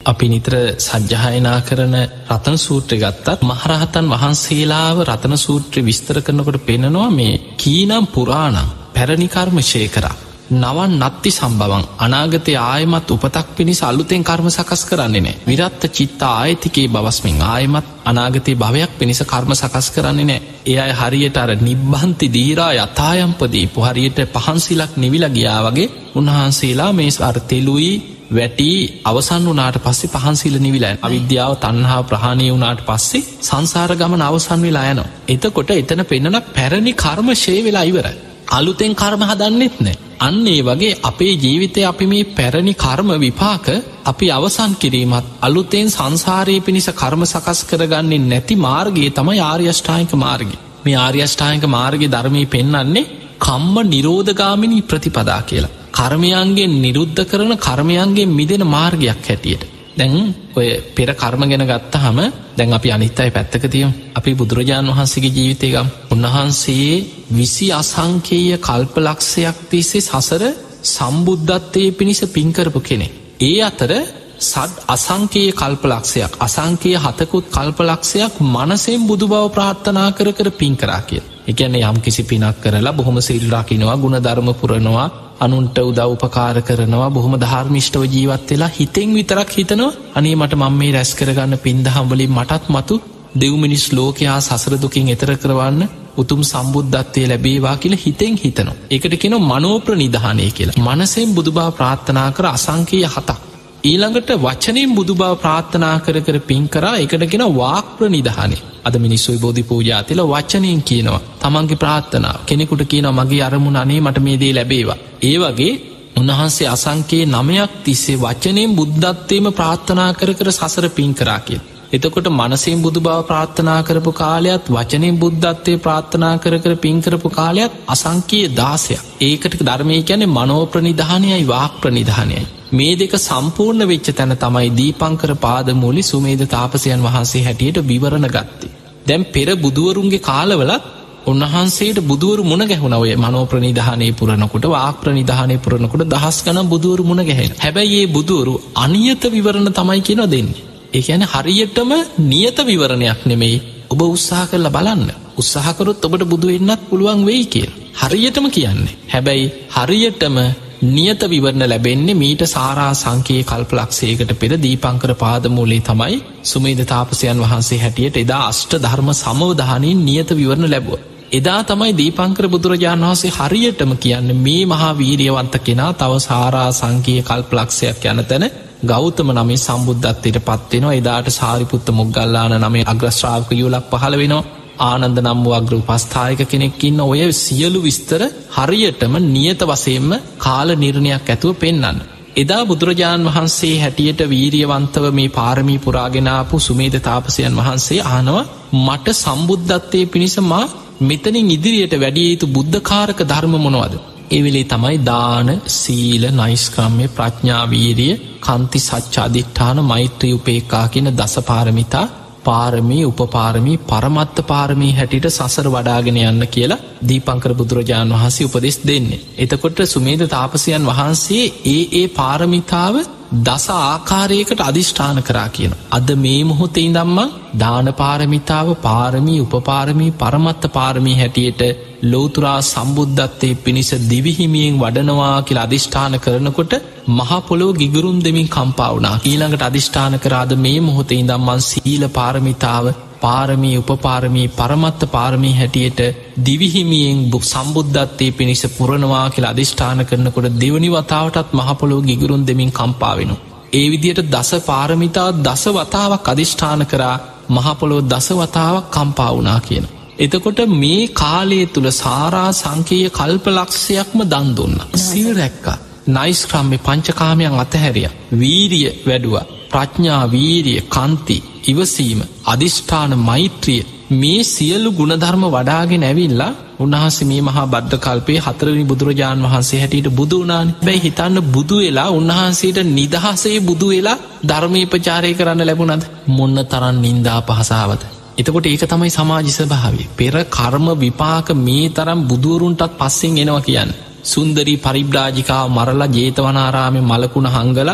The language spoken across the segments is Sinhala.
අපි නිතර සජ්්‍යහයනා කරන රතන සූත්‍රය ගත්තත් මහරහතන් වහන්සේලාව රතන සූත්‍රය විස්තර කරනකොට පෙනෙනවා මේ කීනම් පුරාණම් පැරණිකර්මශය කරා. නවන් නත්ති සම්බවන් අනාගතය ආයමත් උපතක් පිණිස අලුතෙන් කර්ම සකස් කරන්නේ නෑ විරත්ත චිත්තා ආයතිකේ බවස්මින් ආයමත් අනාගතය භවයක් පිණිස කර්ම සකස් කරන්නේ නෑ ඒ අයි හරියට අර නිබ්බන්ති දීරා යථායම්පදී පුහරියට පහන්සිලක් නිවිල ගියා වගේ උන්වහන්සේලා මේ අර් තෙලුයි වැටි අවසන් වනාට පස්සේ පහන්සිල නිවිලෑන් අවිද්‍යාව තන්හා ප්‍රහණය වුණට පස්සේ සංසාර ගමන අවසන් වෙලා යනවා. එතකොට එතන පෙන්නන පැරණි කර්ම ශේ වෙලා ඉවර. අලුතෙන් කර්ම හදන්නෙත් නෑ. අන්නේ වගේ අපේ ජීවිතය අපි මේ පැරණි කර්ම විපාක අපි අවසන් කිරීමත් අලුතෙන් සංසාරය පිණිස කර්ම සකස් කරගන්නේ නැති මාර්ගයේ තම ආර්යෂ්ඨායික මාර්ග. මේ ආර්යෂ්ඨායික මාර්ග ධර්මී පෙන්න්නන්නේ කම්ම නිරෝධගාමිනී ප්‍රතිපදා කියලා. කර්මයන්ගේ නිරුද්ධ කරන කර්මයන්ගේ මිදෙන මාර්ගයක් හැටියට. දැන් ඔය පෙර කර්ම ගැන ගත්ත හම දැන් අපි අනිත්තයි පැත්තක තියම් අපි බුදුරජාණන් වහන්සේගේ ජීවිතයකම් උන්වහන්සේ විසි අසංකේය කල්පලක්ෂයක් තිස්සේ සසර සම්බුද්ධත්වය පිණිස පින්කරපු කෙනෙ. ඒ අතර සඩ් අසංකයේ කල්පලක්ෂයක් අසංකයේ හතකුත් කල්පලක්ෂයක් මනසෙන් බුදු බව ප්‍රාර්ථනා කර කර පින් කරා කිය. එකන යම් කිසි පිනක් කරලා බොහොම සිල්රකිනවා ගුණ ධර්ම පුරනවා අනුන්ට උදව් උපකාර කරනවා බොහොම ධර්මිෂ්ටව ජීවත් වෙලා හිතෙන් විතරක් හිතනවා අනේ මට මං මේ රැස් කරගන්න පින්දහම්වලින් මටත් මතු දෙව්මිනිස් ලෝකයා සසරදුකින් එතර කරවන්න උතුම් සම්බුද්ධත්වය ලැබේවා කියල හිතෙන් හිතනවා. එකට කෙන මනෝප්‍ර නිධානය කියලා. මනසෙන් බුදුබා ප්‍රාර්ථනා කර අසංකය හතක්. ඊළඟට වචනයෙන් බුදු බව ප්‍රාර්ථනා කර කර පින් කරා එකටගෙන වාක්ප්‍ර නිධානේ අද මිනිස්සුයි බෝධි පූජාතිල වචනයෙන් කියනවා. තමන්ගේ ප්‍රාර්ථනා කෙනෙකුට කියන මගේ අරමුණ අනේ මට මේ දේ ලැබේවා. ඒ වගේ උන්වහන්සේ අසංකයේ නමයක් තිස්සේ වචනයෙන් බුද්ධත්වයම ප්‍රාර්ථනා කර කර සසර පින් කරා කිය. එතකොට මනසින් බුදු බව ප්‍රාර්ථනා කරපු කාලයත් වචනින් බුද්ධත්වය ප්‍රාර්ථනා කර කර පින්කරපු කාලයත් අසංකයේ දාසයක්. ඒකට ධර්මය ගැන මනෝප්‍රනිධානයයි වාක් ප්‍රනිධානයයි. මේ දෙක සම්පූර්ණ වෙච්ච තැන තමයි දීපංකර පාදමූලි සුමේද තාපසයන් වහන්සේ හැටියට විවරණ ගත්තේ. දැම් පෙර බුදුවරුන්ගේ කාලවලත් උන්වහන්සේට බුදුවරු මුණ ගැහුණවේ මනෝ ප්‍රනිධානය පුරනකොට වාක් ප්‍රනිධානය පුරනකොට දහස් ගන බුදුවරු මුණ ගැහෙන හැබැයි ඒ බුදුවරු අනියත විවරණ තමයි කියෙන දෙන්නේ. ඒ ඇන හරියටම නියත විවරණයක් නෙමෙයි ඔබ උත්සාහ කරලා බලන්න උත්සාහකරොත් ඔබට බුදු වෙන්නත් පුළුවන් වෙයි කිය. හරියටම කියන්නේ. හැබැයි හරියටම නියත විවරණ ලැබෙන්නේ මීට සාරා සංකයේ කල්පලක්ෂයකට පෙර දීපංකර පාදමූලේ තමයි සුමේද තාපසයන් වහන්සේ හැටියට එදා අෂ්ට ධර්ම සමවධානයෙන් නියත විවරණ ලැබුව. එදා තමයි දීපංකර බුදුරජාණන් වහන්සේ හරියටම කියන්න මේ මහා වීරියවන්ත කෙනා තව සාරා සංකයේ කල්පලක්ෂයක් යන තැන ගෞතම නමේ සම්බුද්ධත්වයට පත්වෙනවා එදාට සාරිපුත්ත මුගල්ලාන නමේ අග්‍රශ්‍රාවක යුලක් පහළ වෙනවා ආනන්ද නම් වූ අග්‍ර පස්ථායක කෙනෙක්කින්න ඔය සියලු විස්තර හරියටම නියත වසයෙන්ම කාල නිර්ණයක් ඇතුව පෙන්න්න. එදා බුදුරජාණන් වහන්සේ හැටියට වීරියවන්තව මේ පාරමී පුරාගෙනාපු සුමේද තාපසයන් වහන්සේ ආනවා මට සම්බුද්ධත්වය පිණිසමා මෙතනින් ඉදිරියට වැඩිය යුතු බුද්ධකාරක ධර්ම මොනවද. එවෙලේ තමයි දාන සීල නයිස්ක්‍රම්ය ප්‍රඥාවීරිය කන්ති සච්චාධිට්ඨාන මෛත්‍රී උපේකා කියන දසපාරමිතා පාරමී උපපාරමී පරමත්ත පාරමී හැටියට සසර වඩාගෙන යන්න කියලා දීපංකර බුදුරජාණන් වහන්සේ උපදෙස් දෙන්නේ. එතකොට සුමේද තාපසයන් වහන්සේ ඒ ඒ පාරමිතාව දස ආකාරයකට අධිෂ්ඨාන කරා කියන. අද මේ මොහොතේ දම්ම දානපාරමිතාව පාරමී උපපාරමී පරමත්ත පාරමී හැටියට ලෝතුරා සම්බුද්ධත්තේ පිණිස දිවිහිමියෙන් වඩනවා කියලා අධිෂ්ඨාන කරනකොට මහපොලෝ ගිගුරුම් දෙමින් කම්පාවනා ඊළඟට අධිෂ්ඨාන කරාද මේ මොහොතේ දම්මන් සීල පාරමිතාව පාරමී උපපාරමී පරමත්ත පාරමී හැටියට දිවිහිමියෙන් බුක් සම්බුද්ධත්තේ පිණිස පුරනවා කියලා අධිෂ්ඨාන කරනකොට දෙවනි වතාවටත් මහපොලෝ ගිගුරුන් දෙමින් කම්පාවෙනු. ඒ විදියට දස පාරමිතා දස වතාවක් අධිෂ්ඨාන කරා මහපොලෝ දස වතාවක් කම්පාවනා කියන. එතකොට මේ කාලය තුළ සාරා සංකයේ කල්පලක්ෂයක්ම දන් දුන්න. සිල් රැක්කා. නයිස්ක්‍රම්මි පංචකාමයන් අතහැරිය. වීරිය වැඩුව. ප්‍රඥා වීරිය කන්ති ඉවසීම අධිෂ්ඨාන මෛත්‍රිය මේ සියල්ලු ගුණධර්ම වඩාගෙන ඇවිල්ලා උන්හස මේ මහා බද්ධ කල්පේ හතරනි බුදුරජාණන් වහන්සේ හැටියට බුදුනාන් බැයි හිතන්න බුදු වෙලා උන්වහන්සේට නිදහසේ බුදු වෙලා ධර්මී ප්‍රචාරය කරන්න ලැබුණද මොන්න තරන් නින්දා පහසාාවත. එතකොට ඒක තමයි සමාජිස භාවේ පෙර කර්ම විපාක මේ තරම් බුදුවරුන්ටත් පස්සෙන් එනවා කියන්න. සුන්දරී පරිබ්‍රාජිකාව මරලා ජේතවනාරාමය මලකුණ හංගල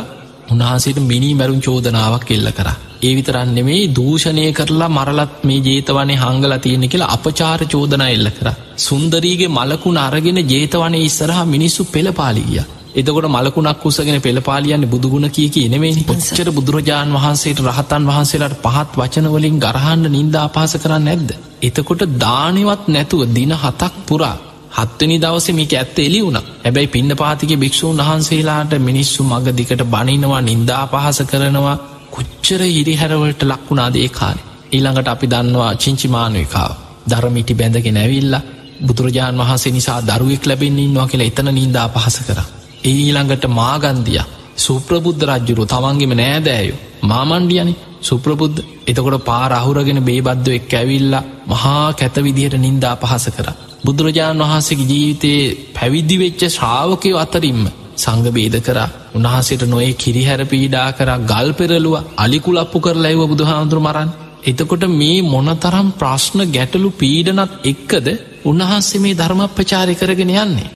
උන්හන්සේට මිනි මැරුම් චෝදනාවක් එල්ල කර. ඒ විතරන්න මේ දූෂණය කරලා මරලත් මේ ජේතවනේ හංගල තියෙන කියලා අපචාර චෝදන එල්ල කර. සුන්දරීගේ මලකුණ අරගෙන ජේතවනේ ඉස්සරහ මිනිස්සු පෙළපාලිගිය. එතකොට මලකුණක් කුසගෙන පෙළපාලියන්න බුදුගුණ කිය කියනෙවේ පච්චර බුදුරජාණන් වහන්සේට රහතන් වහන්සේලාට පහත් වචනවලින් ගරහන්න නින්ද අපාස කරන්න නැද්ද. එතකොට දානවත් නැතුව දින හතක් පුරා හත්වනි දවස මේක ඇත්ත එලි වුණ හැබැයි පින්න පාතික භික්‍ෂූන් වහන්සේලාට මිනිස්සු මග දිකට බනිනවා නින්දා පහස කරනවා. කොච්චර හිරිහැරවලට ලක්වුණාද ඒ කාල? ඊළඟට අපි දන්නවා චිංචිමානුවකාව දරමිටි බැඳගෙන ඇවිල්ලා බුදුරජාණන් වහන්සේ නිසා දරුවෙක් ලැබෙන් ඉන්නවා කියලා එතන නින්දා පහස කර. ඒ ඊළඟට මාගන්දිය. සුප්‍රබුද්ධ රජ්ජුරු තමන්ගෙම නෑදෑයු මාමණ්ඩියනි. සුප්‍රබුද්ධ. එතකොට පාරහුරගෙන බේබද්ධ එක් ඇවිල්ලා මහා කැත විදිහට නින්දා පහස කර. බුදුරජාණන් වහන්සේගේ ජීවිතයේ පැවිදි වෙච්ච ශ්‍රාවකය අතරින්ම සංගබේද කර. උන්හසට නොේ කිරිහැර පීඩා කර ගල් පෙරලුව අලිකුලප්පු කර ලැව බුදුහාන්දුර මරන් එතකොට මේ මොනතරම් ප්‍රශ්න ගැටලු පීඩනත් එක්කද උන්වහන්සේ මේ ධර්මප්‍රචාරය කරගෙන යන්නේ?